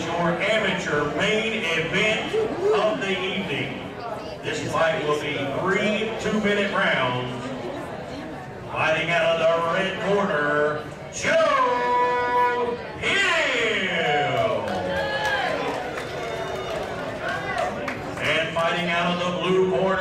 is your amateur main event of the evening. This fight will be three two-minute rounds. Fighting out of the red corner, Joe Hill. And fighting out of the blue corner,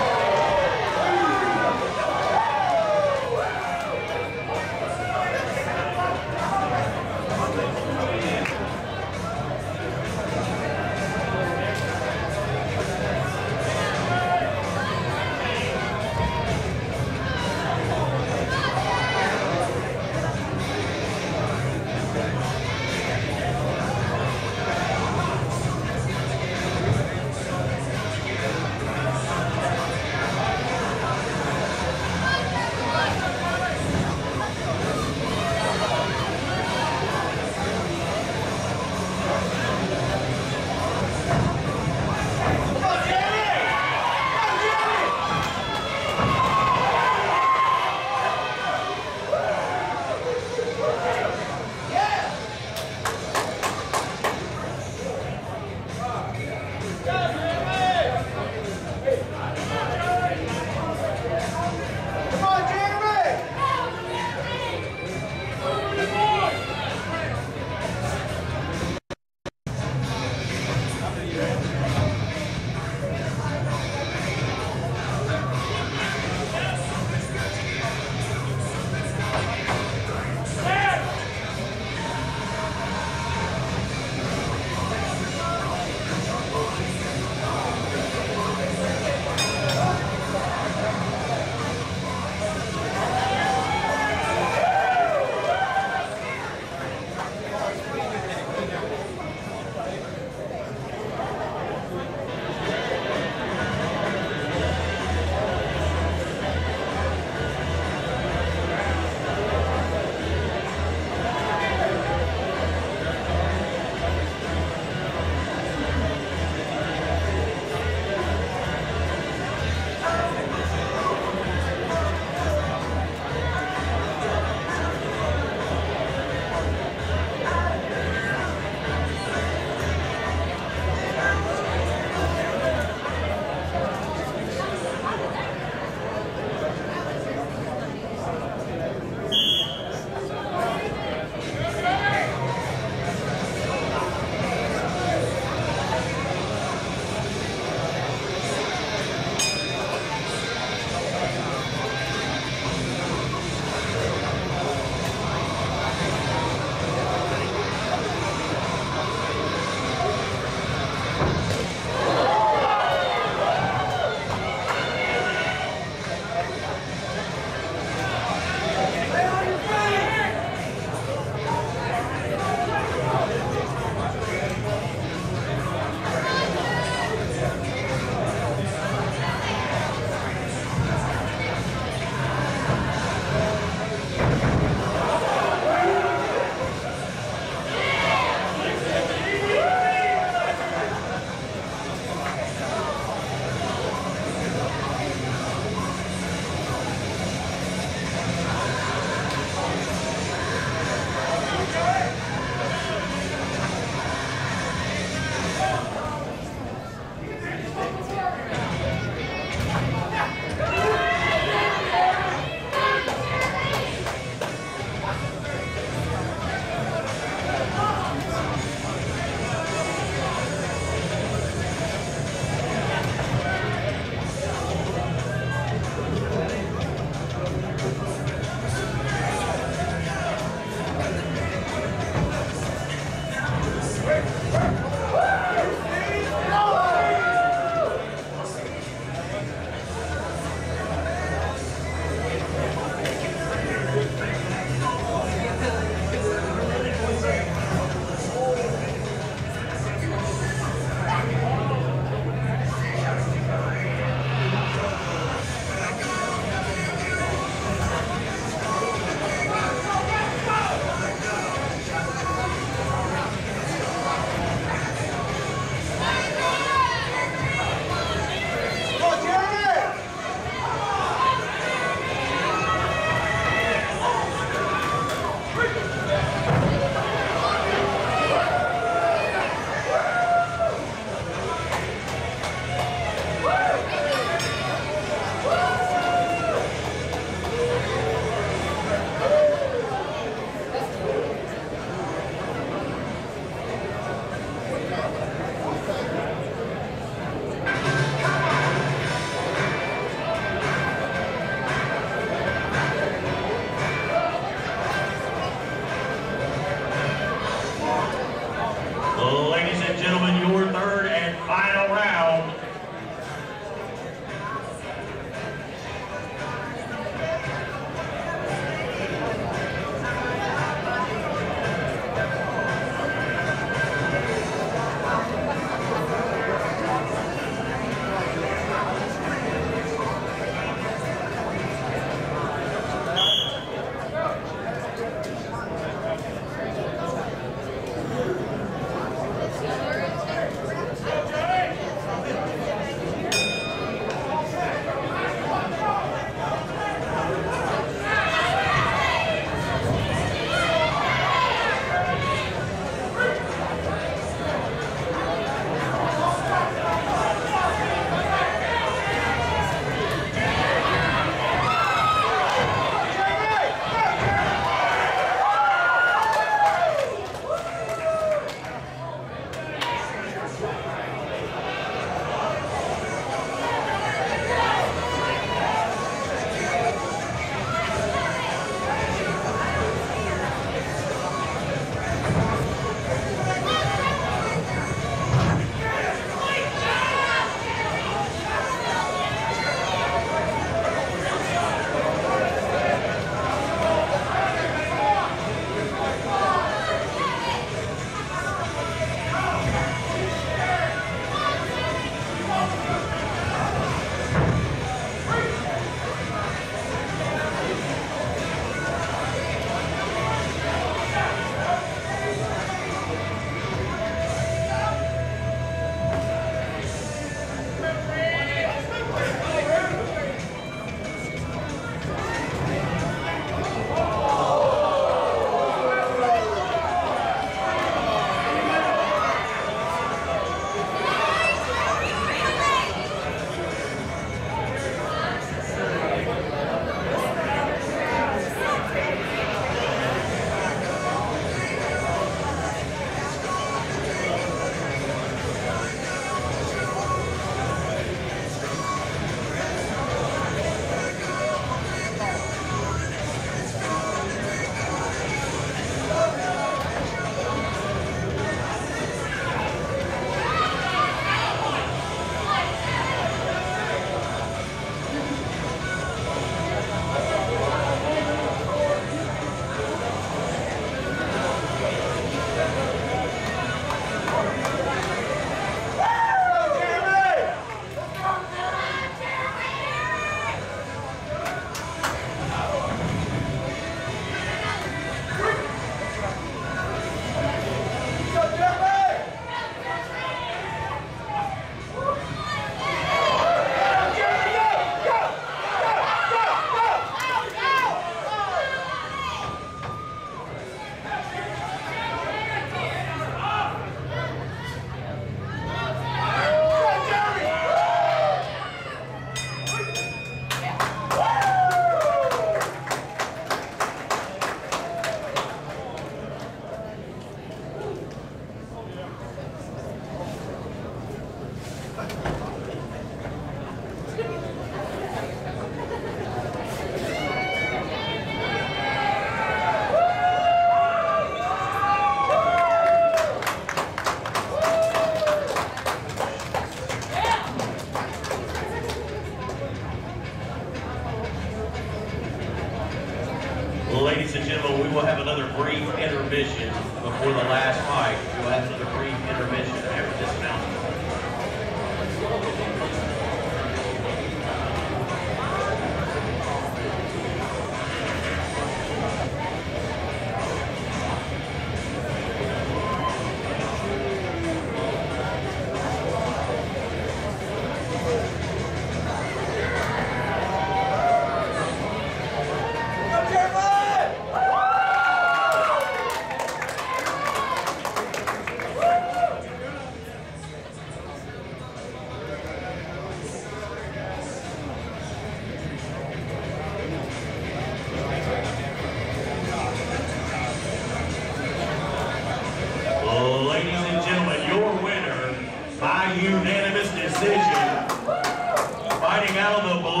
fighting out